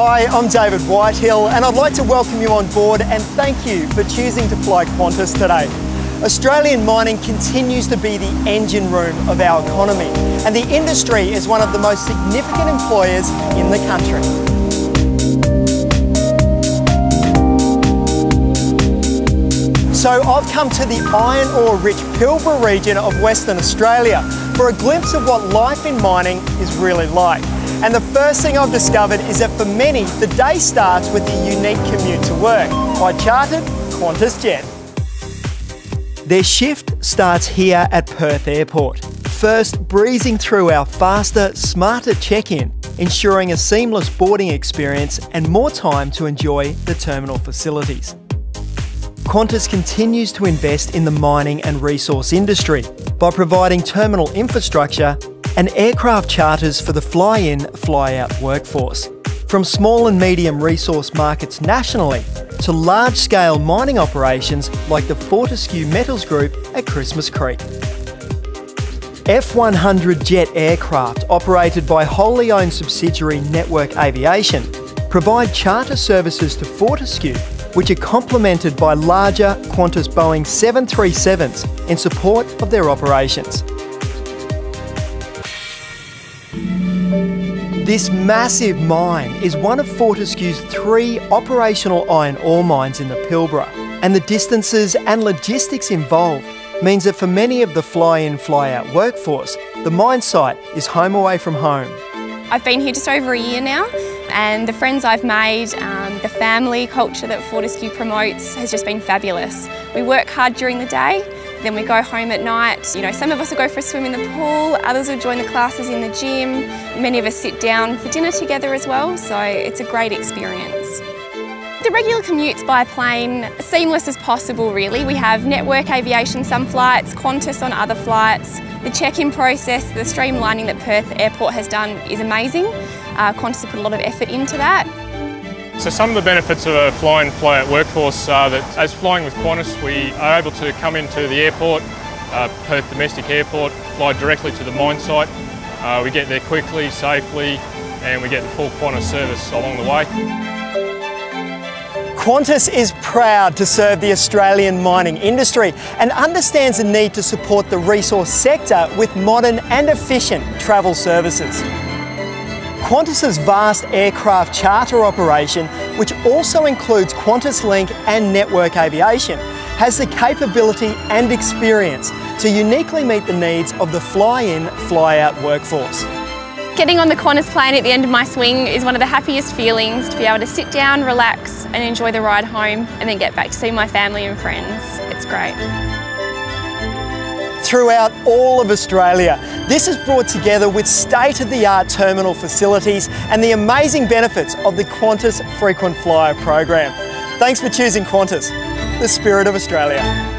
Hi, I'm David Whitehill and I'd like to welcome you on board and thank you for choosing to fly Qantas today. Australian mining continues to be the engine room of our economy and the industry is one of the most significant employers in the country. So I've come to the iron ore rich Pilbara region of Western Australia for a glimpse of what life in mining is really like. And the first thing I've discovered is that for many, the day starts with a unique commute to work. by chartered Qantas Jet. Their shift starts here at Perth Airport. First, breezing through our faster, smarter check-in, ensuring a seamless boarding experience and more time to enjoy the terminal facilities. Qantas continues to invest in the mining and resource industry by providing terminal infrastructure and aircraft charters for the fly in, fly out workforce. From small and medium resource markets nationally to large scale mining operations like the Fortescue Metals Group at Christmas Creek. F100 jet aircraft operated by wholly owned subsidiary Network Aviation provide charter services to Fortescue which are complemented by larger Qantas Boeing 737s in support of their operations. This massive mine is one of Fortescue's three operational iron ore mines in the Pilbara, and the distances and logistics involved means that for many of the fly in, fly out workforce, the mine site is home away from home. I've been here just over a year now, and the friends I've made, um, the family culture that Fortescue promotes has just been fabulous. We work hard during the day, then we go home at night. You know, some of us will go for a swim in the pool, others will join the classes in the gym. Many of us sit down for dinner together as well, so it's a great experience. The regular commutes by plane, seamless as possible really. We have Network Aviation some flights, Qantas on other flights. The check-in process, the streamlining that Perth Airport has done is amazing. Uh, Qantas have put a lot of effort into that. So some of the benefits of a fly-in, fly-out workforce are that as flying with Qantas, we are able to come into the airport, uh, Perth Domestic Airport, fly directly to the mine site. Uh, we get there quickly, safely, and we get the full Qantas service along the way. Qantas is proud to serve the Australian mining industry and understands the need to support the resource sector with modern and efficient travel services. Qantas's vast aircraft charter operation, which also includes Qantas Link and Network Aviation, has the capability and experience to uniquely meet the needs of the fly-in, fly-out workforce. Getting on the Qantas plane at the end of my swing is one of the happiest feelings to be able to sit down, relax and enjoy the ride home and then get back to see my family and friends. It's great throughout all of Australia. This is brought together with state-of-the-art terminal facilities and the amazing benefits of the Qantas Frequent Flyer program. Thanks for choosing Qantas, the spirit of Australia.